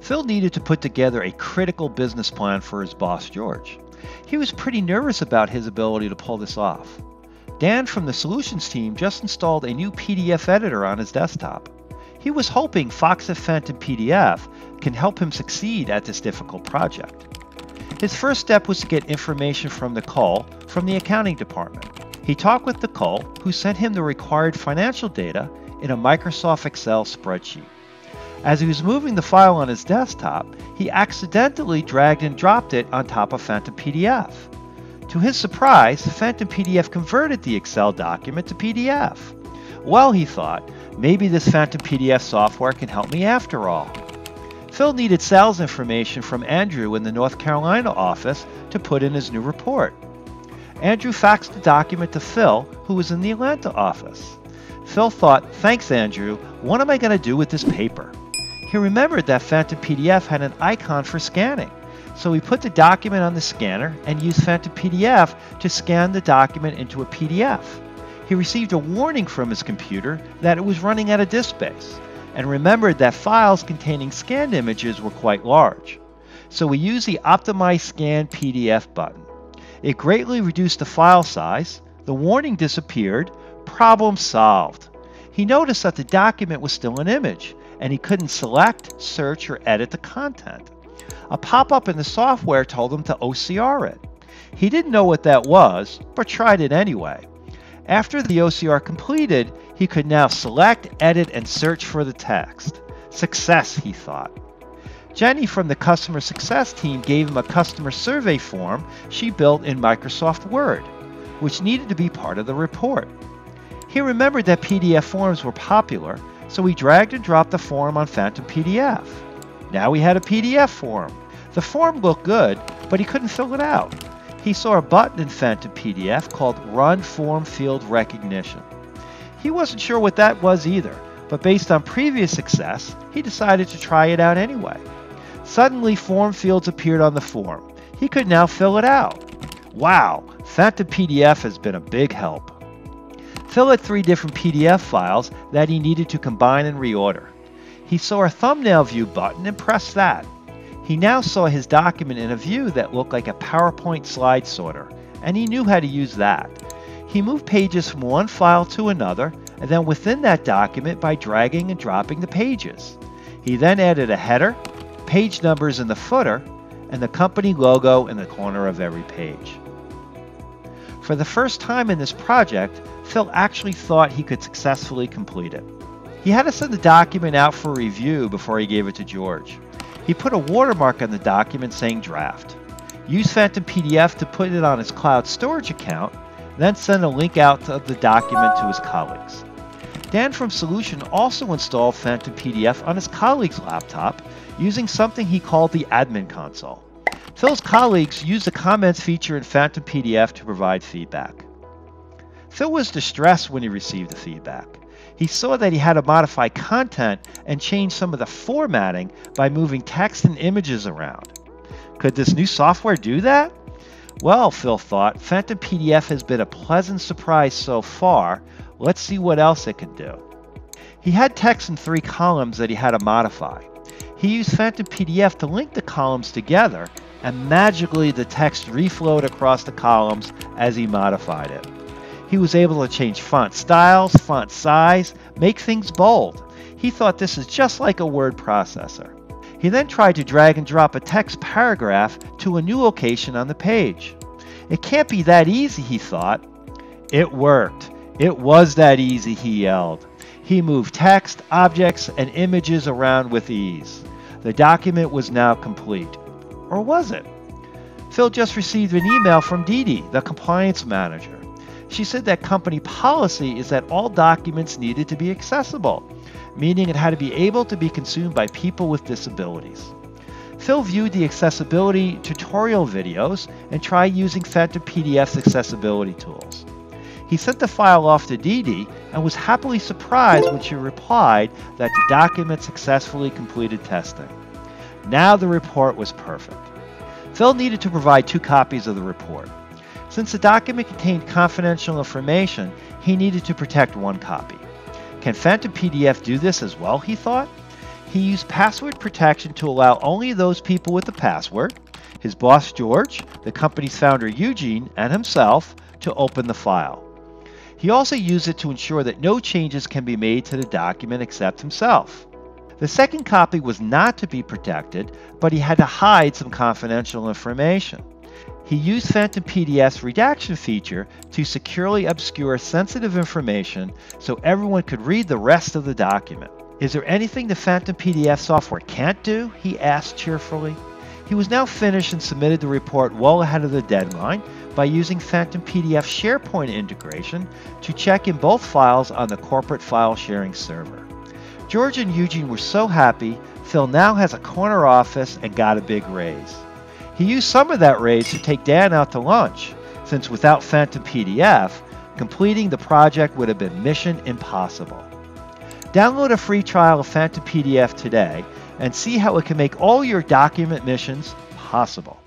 Phil needed to put together a critical business plan for his boss, George. He was pretty nervous about his ability to pull this off. Dan from the solutions team just installed a new PDF editor on his desktop. He was hoping Foxit Phantom PDF can help him succeed at this difficult project. His first step was to get information from Nicole from the accounting department. He talked with Nicole, who sent him the required financial data in a Microsoft Excel spreadsheet. As he was moving the file on his desktop, he accidentally dragged and dropped it on top of Phantom PDF. To his surprise, Phantom PDF converted the Excel document to PDF. Well, he thought, maybe this Phantom PDF software can help me after all. Phil needed sales information from Andrew in the North Carolina office to put in his new report. Andrew faxed the document to Phil, who was in the Atlanta office. Phil thought, thanks, Andrew, what am I going to do with this paper? He remembered that Phantom PDF had an icon for scanning, so he put the document on the scanner and used Phantom PDF to scan the document into a PDF. He received a warning from his computer that it was running out of disk space, and remembered that files containing scanned images were quite large. So he used the Optimize Scan PDF button. It greatly reduced the file size, the warning disappeared, problem solved. He noticed that the document was still an image, and he couldn't select, search, or edit the content. A pop up in the software told him to OCR it. He didn't know what that was, but tried it anyway. After the OCR completed, he could now select, edit, and search for the text. Success, he thought. Jenny from the customer success team gave him a customer survey form she built in Microsoft Word, which needed to be part of the report. He remembered that PDF forms were popular so we dragged and dropped the form on Phantom PDF. Now we had a PDF form. The form looked good, but he couldn't fill it out. He saw a button in Phantom PDF called Run Form Field Recognition. He wasn't sure what that was either, but based on previous success, he decided to try it out anyway. Suddenly, form fields appeared on the form. He could now fill it out. Wow, Phantom PDF has been a big help. Phil had three different PDF files that he needed to combine and reorder. He saw a thumbnail view button and pressed that. He now saw his document in a view that looked like a PowerPoint slide sorter, and he knew how to use that. He moved pages from one file to another, and then within that document by dragging and dropping the pages. He then added a header, page numbers in the footer, and the company logo in the corner of every page. For the first time in this project, Phil actually thought he could successfully complete it. He had to send the document out for review before he gave it to George. He put a watermark on the document saying draft. Used Phantom PDF to put it on his cloud storage account, then send a link out of the document to his colleagues. Dan from Solution also installed Phantom PDF on his colleague's laptop using something he called the admin console. Phil's colleagues used the comments feature in Phantom PDF to provide feedback. Phil was distressed when he received the feedback. He saw that he had to modify content and change some of the formatting by moving text and images around. Could this new software do that? Well, Phil thought, Phantom PDF has been a pleasant surprise so far. Let's see what else it can do. He had text in three columns that he had to modify. He used Phantom PDF to link the columns together, and magically the text reflowed across the columns as he modified it. He was able to change font styles, font size, make things bold. He thought this is just like a word processor. He then tried to drag and drop a text paragraph to a new location on the page. It can't be that easy, he thought. It worked. It was that easy, he yelled. He moved text, objects, and images around with ease. The document was now complete. Or was it? Phil just received an email from Dee Dee, the compliance manager. She said that company policy is that all documents needed to be accessible, meaning it had to be able to be consumed by people with disabilities. Phil viewed the accessibility tutorial videos and tried using Phantom PDF's accessibility tools. He sent the file off to Dee Dee and was happily surprised when she replied that the document successfully completed testing. Now the report was perfect. Phil needed to provide two copies of the report. Since the document contained confidential information, he needed to protect one copy. Can Phantom PDF do this as well, he thought? He used password protection to allow only those people with the password, his boss George, the company's founder Eugene, and himself, to open the file. He also used it to ensure that no changes can be made to the document except himself. The second copy was not to be protected, but he had to hide some confidential information. He used Phantom PDF's redaction feature to securely obscure sensitive information so everyone could read the rest of the document. Is there anything the Phantom PDF software can't do? He asked cheerfully. He was now finished and submitted the report well ahead of the deadline by using Phantom PDF SharePoint integration to check in both files on the corporate file sharing server. George and Eugene were so happy, Phil now has a corner office and got a big raise. He used some of that raise to take Dan out to lunch, since without Phantom PDF, completing the project would have been mission impossible. Download a free trial of Phantom PDF today and see how it can make all your document missions possible.